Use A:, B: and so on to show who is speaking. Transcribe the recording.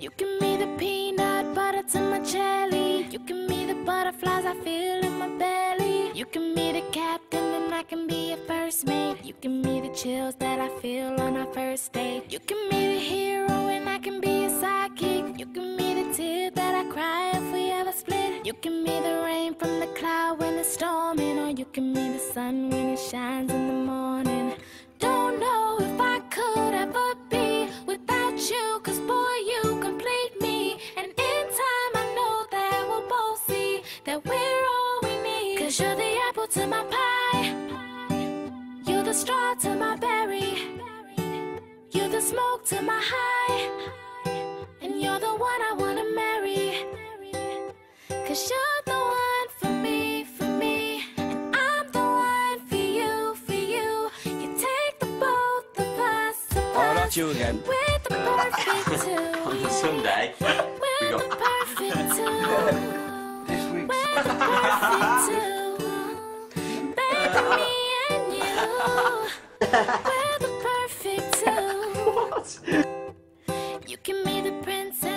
A: You can be the peanut butter to my jelly. You can be the butterflies I feel in my belly. You can be the captain and I can be your first mate. You can be the chills that I feel on our first date. You can be the hero and I can be your sidekick. You can be the tear that I cry if we ever split. You can be the rain from the cloud when it's storming, or you can be the sun when it shines in the morning. That we're all we need. Cause you're the apple to my pie, you're the straw to my berry, you're the smoke to my high, and you're the one I wanna marry. Cause you're the one for me, for me, and I'm the one for you, for you. You take the both of us Oh, not you again. The perfect two. Someday. We're go. the perfect two. what? You can be the princess.